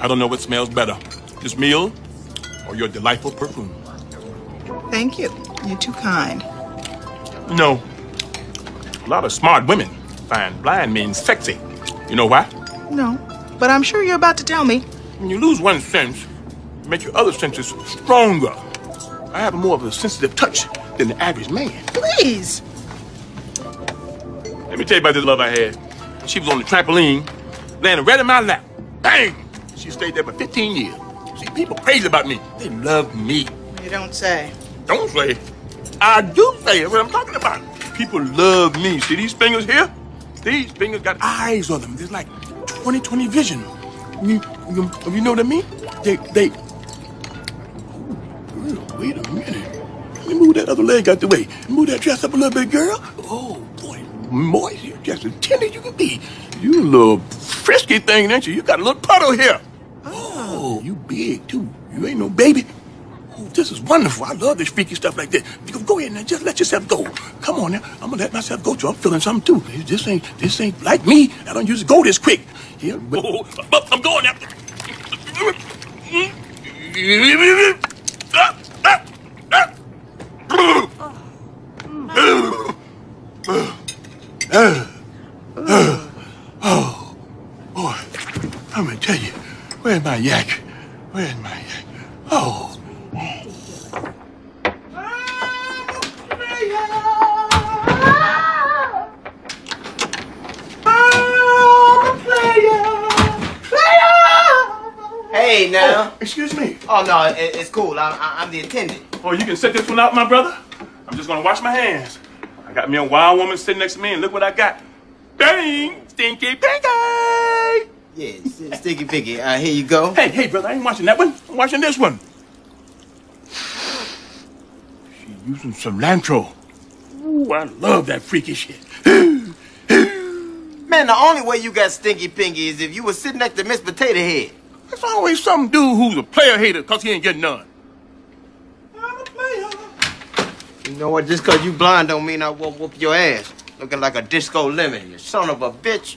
I don't know what smells better, this meal or your delightful perfume. Thank you. You're too kind. You know, a lot of smart women find blind men sexy. You know why? No, but I'm sure you're about to tell me. When you lose one sense, you make your other senses stronger. I have more of a sensitive touch than the average man. Please. Let me tell you about this love I had. She was on the trampoline, landing right in my lap. Bang! She stayed there for 15 years. See, people crazy about me. They love me. You don't say. Don't say. I do say it, what I'm talking about. People love me. See these fingers here? These fingers got eyes on them. There's like 20/20 vision. You, you, you know what I mean? They, they. Ooh, wait a minute. Let me move that other leg out the way. Move that dress up a little bit, girl. Oh boy, moist. You're just as tender as you can be. You a little frisky thing, ain't you? You got a little puddle here. Oh, you big too. You ain't no baby. Oh, this is wonderful. I love this freaky stuff like this. Go- Go ahead and just let yourself go. Come on now. I'm gonna let myself go too. I'm feeling something too. This ain't this ain't like me. I don't usually go this quick. Yeah, but but I'm going now. Oh, boy, I'm gonna tell you, where's my yak? Where's my yak? Oh. Hey, now. Oh, excuse me. Oh, no, it, it's cool. I'm, I'm the attendant. Oh, you can set this one out, my brother? I'm just gonna wash my hands. I got me a wild woman sitting next to me, and look what I got. Bang! Stinky pinky! Yeah, S- Sticky Picky. Uh, here you go. Hey, hey, brother, I ain't watching that one. I'm watching this one. She using cilantro. Ooh, I love that freaky shit. Man, the only way you got Stinky Pinky is if you were sitting next to Miss Potato Head. There's always some dude who's a player hater because he ain't getting none. I'm a player. You know what? Just 'cause you blind don't mean I won't whoop your ass. Looking like a disco lemon, you son of a bitch.